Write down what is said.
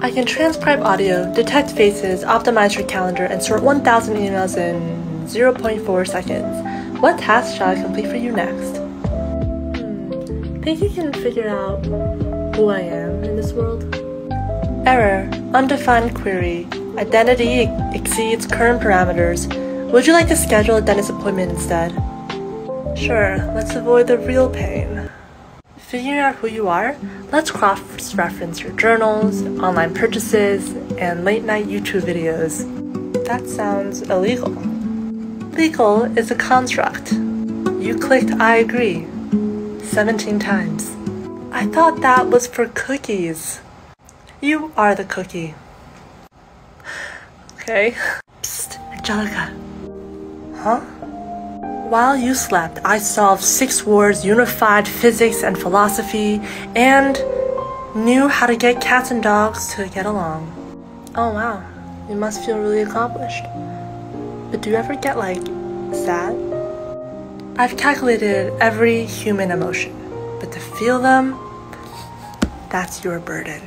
I can transcribe audio, detect faces, optimize your calendar, and sort 1,000 emails in 0.4 seconds. What task shall I complete for you next? Hmm, think you can figure out who I am in this world? Error. Undefined query. Identity exceeds current parameters. Would you like to schedule a dentist appointment instead? Sure, let's avoid the real pain. Figuring out who you are, let's cross reference your journals, online purchases, and late night YouTube videos. That sounds illegal. Legal is a construct. You clicked I agree 17 times. I thought that was for cookies. You are the cookie. Okay. Psst, Anjelica. Huh? While you slept, I solved six wars, unified physics and philosophy, and knew how to get cats and dogs to get along. Oh wow, you must feel really accomplished. But do you ever get like sad? I've calculated every human emotion, but to feel them, that's your burden.